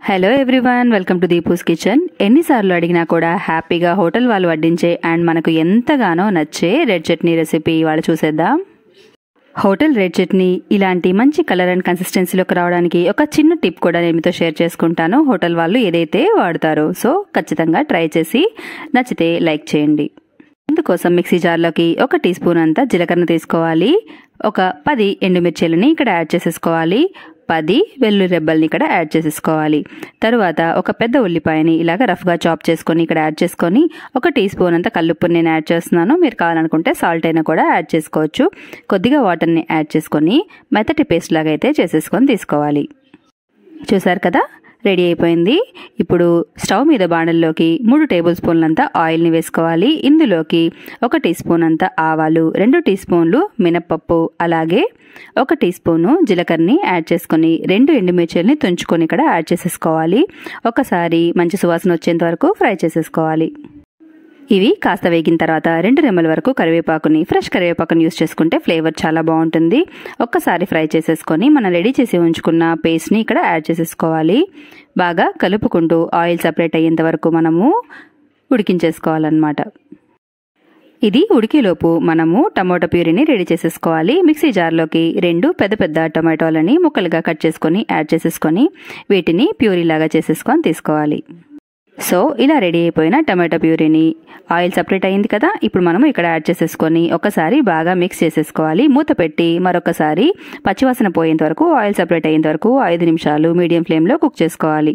Hello everyone welcome to Deepu's kitchen ఎన్నిసార్లు అడిగినా కూడా హ్యాపీగా హోటల్ వాళ్ళు వడ్డించే అండ్ మనకు ఎంతగానో నచ్చే రెడ్ చట్నీ రెసిపీ ఇవాళ చూసేద్దాం. హోటల్ రెడ్ చట్నీ ఇలాంటి మంచి కలర్ అండ్ కన్సిస్టెన్సీలోకి రావడానికి ఒక చిన్న టిప్ కూడా నేను మీతో షేర్ చేసుకుంటాను. హోటల్ వాళ్ళు ఏదైతే వాడతారో సో ఖచ్చితంగా ట్రై చేసి నచ్చితే లైక్ చేయండి. అందుకోసం మిక్సీ జార్లోకి ఒక టీ స్పూన్ అంతా జీలకర్ర తీసుకోవాలి. ఒక పది ఎండుమిర్చీలని ఇక్కడ యాడ్ చేసేసుకోవాలి. పది వెల్లుల్లి రెబ్బల్ని ఇక్కడ యాడ్ చేసేసుకోవాలి. తరువాత ఒక పెద్ద ఉల్లిపాయని ఇలాగ రఫ్గా చాప్ చేసుకొని ఇక్కడ యాడ్ చేసుకొని ఒక టీ స్పూన్ అంతా కల్లుప్పుని నేను యాడ్ చేస్తున్నాను. మీరు కావాలనుకుంటే సాల్ట్ అయినా కూడా యాడ్ చేసుకోవచ్చు. కొద్దిగా వాటర్ని యాడ్ చేసుకొని మెత్తటి పేస్ట్ లాగా అయితే చేసేసుకొని తీసుకోవాలి. చూసారు కదా? రెడీ అయిపోయింది. ఇప్పుడు స్టవ్ మీద బాణల్లోకి మూడు టేబుల్ స్పూన్లంతా ఆయిల్ని వేసుకోవాలి. ఇందులోకి ఒక టీ స్పూన్ అంతా ఆవాలు రెండు టీ స్పూన్లు మినప్పప్పు అలాగే ఒక టీ స్పూను జీలకర్రని యాడ్ చేసుకొని రెండు ఎండుమిర్చిల్ని తుంచుకొని ఇక్కడ యాడ్ చేసేసుకోవాలి. ఒకసారి మంచి సువాసన వచ్చేంత వరకు ఫ్రై చేసేసుకోవాలి. ఇవి కాస్త వేగిన తర్వాత రెండు రెమ్మల వరకు కరివేపాకుని ఫ్రెష్ కరివేపాకుని యూస్ చేసుకుంటే ఫ్లేవర్ చాలా బాగుంటుంది. ఒక్కసారి ఫ్రై చేసేసుకొని మనం రెడీ చేసి ఉంచుకున్న పేస్ట్ని ఇక్కడ యాడ్ చేసేసుకోవాలి. బాగా కలుపుకుంటూ ఆయిల్ సపరేట్ అయ్యేంత వరకు మనము ఉడికించేసుకోవాలన్నమాట. ఇది ఉడికేలోపు మనము టమాటో ప్యూరీని రెడీ చేసేసుకోవాలి. మిక్సీ జార్లోకి రెండు పెద్ద పెద్ద టమాటోలని ముక్కలుగా కట్ చేసుకొని యాడ్ చేసేసుకొని వీటిని ప్యూరీ లాగా చేసేసుకొని తీసుకోవాలి. సో ఇలా రెడీ అయిపోయిన టమాటో ప్యూరీని ఆయిల్ సపరేట్ అయింది కదా ఇప్పుడు మనము ఇక్కడ యాడ్ చేసేసుకొని ఒకసారి బాగా మిక్స్ చేసేసుకోవాలి. మూత పెట్టి మరొకసారి పచ్చివాసన పోయేంత వరకు ఆయిల్ సపరేట్ అయ్యేంత వరకు ఐదు నిమిషాలు మీడియం ఫ్లేమ్లో కుక్ చేసుకోవాలి.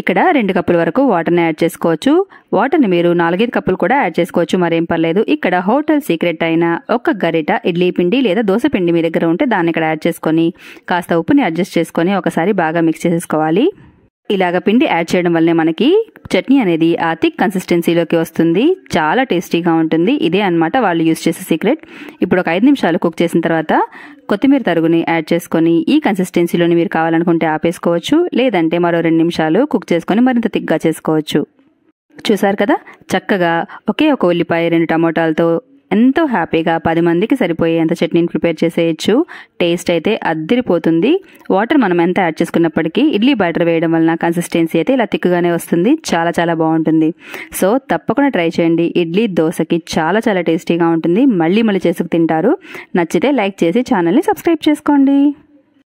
ఇక్కడ రెండు కప్పుల వరకు వాటర్ని యాడ్ చేసుకోవచ్చు. వాటర్ని మీరు నాలుగైదు కప్పులు కూడా యాడ్ చేసుకోవచ్చు మరేం పర్లేదు. ఇక్కడ హోటల్ సీక్రెట్ అయిన ఒక గరిట ఇడ్లీ పిండి లేదా దోశ పిండి మీ దగ్గర ఉంటే దాన్ని ఇక్కడ యాడ్ చేసుకొని కాస్త ఉప్పుని అడ్జస్ట్ చేసుకొని ఒకసారి బాగా మిక్స్ చేసేసుకోవాలి. ఇలాగ పిండి యాడ్ చేయడం వల్లనే మనకి చట్నీ అనేది ఆ థిక్ కన్సిస్టెన్సీలోకి వస్తుంది. చాలా టేస్టీగా ఉంటుంది. ఇదే అనమాట వాళ్ళు యూస్ చేసే సీక్రెట్. ఇప్పుడు ఒక ఐదు నిమిషాలు కుక్ చేసిన తర్వాత కొత్తిమీర తరుగుని యాడ్ చేసుకొని ఈ కన్సిస్టెన్సీలోని మీరు కావాలనుకుంటే ఆపేసుకోవచ్చు. లేదంటే మరో రెండు నిమిషాలు కుక్ చేసుకొని మరింత థిక్గా చేసుకోవచ్చు. చూసారు కదా? చక్కగా ఒకే ఒక ఉల్లిపాయ రెండు టమోటాలతో ఎంతో హ్యాపీగా పది మందికి సరిపోయేంత చట్నీని ప్రిపేర్ చేసేయచ్చు. టేస్ట్ అయితే అద్దిరిపోతుంది. వాటర్ మనం ఎంత యాడ్ చేసుకున్నప్పటికీ ఇడ్లీ బ్యాటర్ వేయడం వలన కన్సిస్టెన్సీ అయితే ఇలా తిక్కుగానే వస్తుంది. చాలా చాలా బాగుంటుంది. సో తప్పకుండా ట్రై చేయండి. ఇడ్లీ దోశకి చాలా చాలా టేస్టీగా ఉంటుంది. మళ్ళీ మళ్ళీ చేసుకు తింటారు. నచ్చితే లైక్ చేసి ఛానల్ని సబ్స్క్రైబ్ చేసుకోండి.